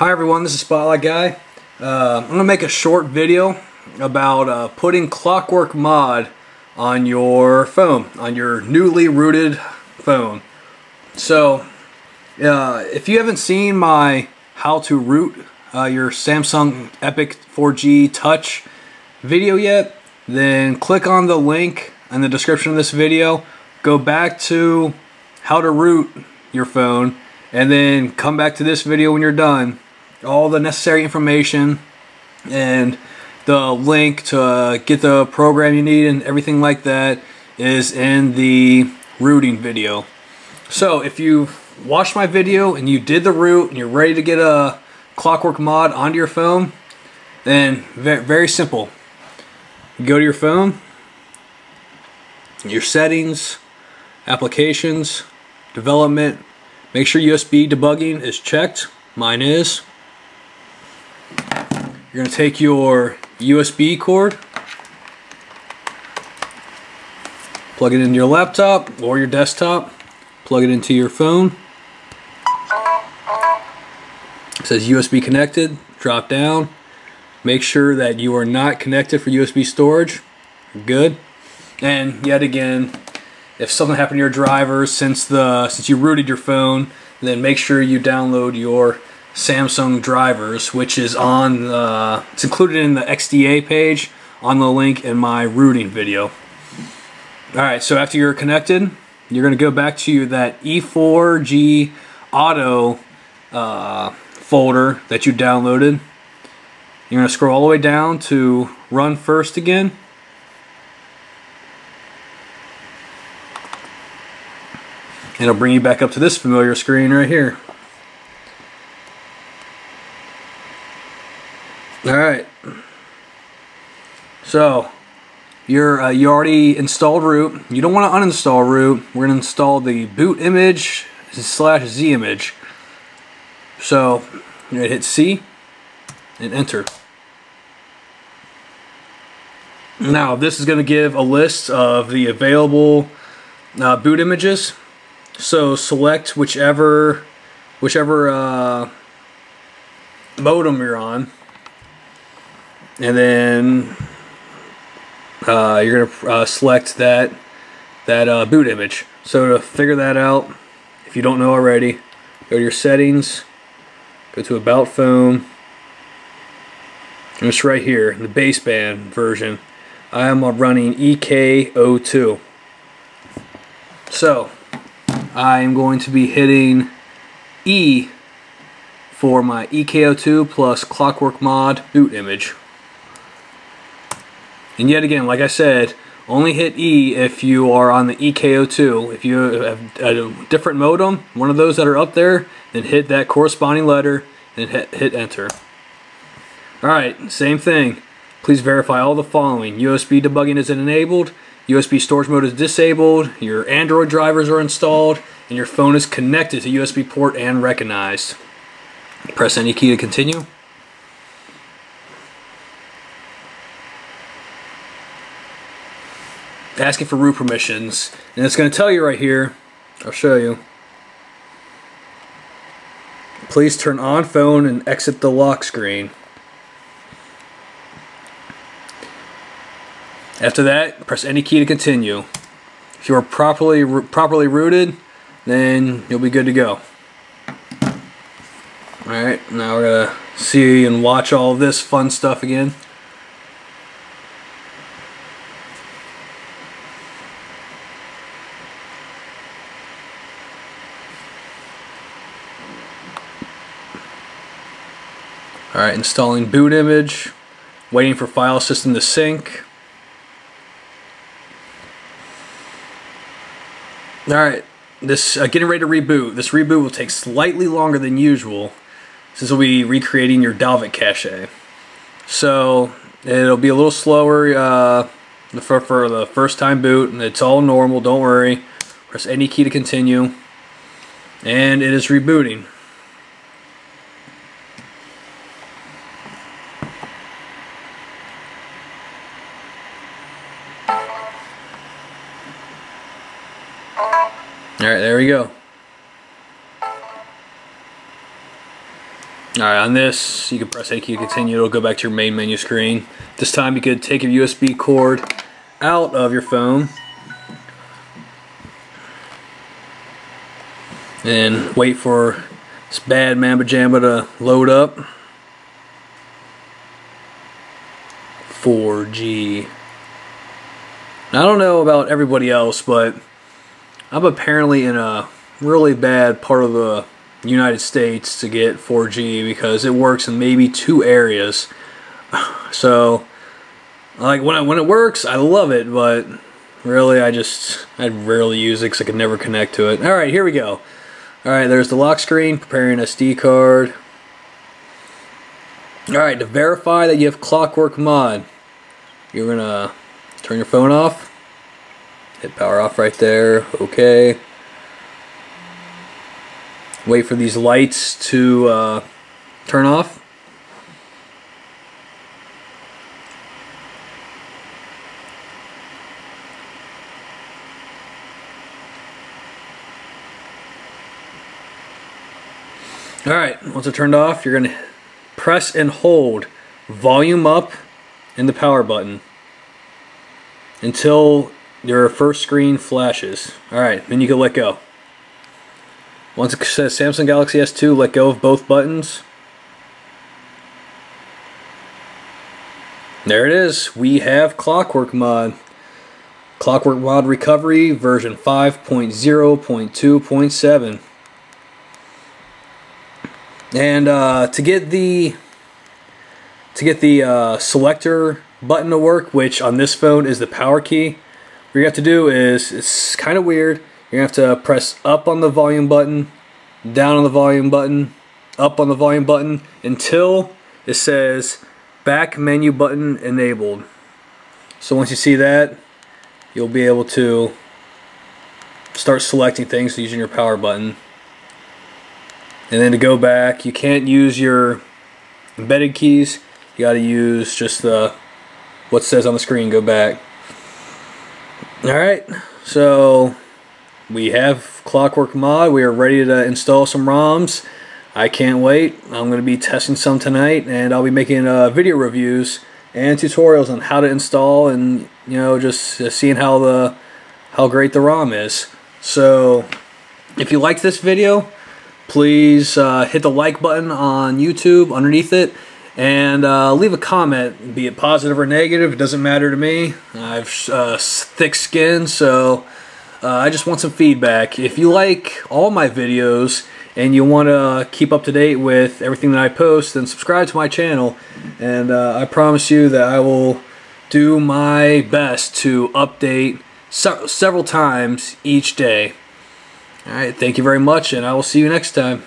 Hi everyone, this is Spotlite Guy. Uh, I'm going to make a short video about uh, putting Clockwork Mod on your phone, on your newly rooted phone. So, uh, if you haven't seen my how to root uh, your Samsung Epic 4G Touch video yet, then click on the link in the description of this video. Go back to how to root your phone and then come back to this video when you're done. All the necessary information and the link to get the program you need and everything like that is in the rooting video. So if you watched my video and you did the root and you're ready to get a clockwork mod onto your phone, then very, simple. Go to your phone, your settings, applications, development, make sure USB debugging is checked. Mine is. You're going to take your USB cord, plug it into your laptop or your desktop, plug it into your phone. It says USB connected, drop down. Make sure that you are not connected for USB storage. Good. And yet again, if something happened to your driver since the since you rooted your phone, then make sure you download your Samsung drivers, which is on uh, it's included in the XDA page on the link in my rooting video. All right, so after you're connected, you're going to go back to that E4G Auto uh, folder that you downloaded. You're going to scroll all the way down to Run First again. And it'll bring you back up to this familiar screen right here. All right. So you're uh, you already installed root. You don't want to uninstall root. We're gonna install the boot image slash zImage. So you're gonna hit C and enter. Now this is gonna give a list of the available uh, boot images. So select whichever whichever uh, modem you're on and then uh, you're gonna uh, select that that uh, boot image. So to figure that out, if you don't know already, go to your settings, go to About Phone, and it's right here, in the baseband version. I am running EK02. So I am going to be hitting E for my EK02 plus Clockwork Mod boot image. And yet again, like I said, only hit E if you are on the EK02. If you have a different modem, one of those that are up there, then hit that corresponding letter and hit, hit enter. Alright, same thing. Please verify all the following. USB debugging is enabled, USB storage mode is disabled, your Android drivers are installed, and your phone is connected to USB port and recognized. Press any key to continue. asking for root permissions. And it's going to tell you right here, I'll show you. Please turn on phone and exit the lock screen. After that, press any key to continue. If you are properly properly rooted, then you'll be good to go. Alright, now we're going to see and watch all this fun stuff again. Alright, installing boot image, waiting for file system to sync. Alright, this uh, getting ready to reboot. This reboot will take slightly longer than usual since we'll be recreating your Dalvik cache. So it'll be a little slower uh, for, for the first time boot. And it's all normal, don't worry. Press any key to continue. And it is rebooting. Alright, there we go. Alright, on this, you can press A key to continue. It'll go back to your main menu screen. This time you could take your USB cord out of your phone and wait for this bad Mamba Jamba to load up. 4G. I don't know about everybody else, but I'm apparently in a really bad part of the United States to get 4G because it works in maybe two areas. So, like when it, when it works, I love it, but really, I just I rarely use it because I could never connect to it. All right, here we go. All right, there's the lock screen, preparing SD card. All right, to verify that you have Clockwork Mod, you're gonna turn your phone off. Hit power off right there. Okay. Wait for these lights to uh, turn off. Alright, once it turned off, you're to press and hold volume up and the power button until your first screen flashes. Alright, then you can let go. Once it says Samsung Galaxy S2, let go of both buttons. There it is. We have Clockwork Mod. Clockwork Mod Recovery version 5.0.2.7. And uh, to get the to get the uh, selector button to work, which on this phone is the power key, what you have to do is, it's kind of weird, to have to press up on the volume button, down on the volume button, up on the volume button, until it says back menu button enabled. So once you see that, you'll be able to start selecting things using your power button. And then to go back, you can't use your embedded keys. You got to use just the what says on the screen, go back. Alright, so we have Clockwork Mod. We are ready to install some ROMs. I can't wait. I'm going to be testing some tonight and I'll be making uh, video reviews and tutorials on how to install and you know just uh, seeing how the how great the ROM is. So if you liked this video, please uh, hit the like button on YouTube underneath it and uh, leave a comment, be it positive or negative. It doesn't matter to me. I have uh, thick skin, so uh, I just want some feedback. If you like all my videos and you want to keep up to date with everything that I post, then subscribe to my channel. And uh, I promise you that I will do my best to update se several times each day. Alright, thank you very much, and I will see you next time.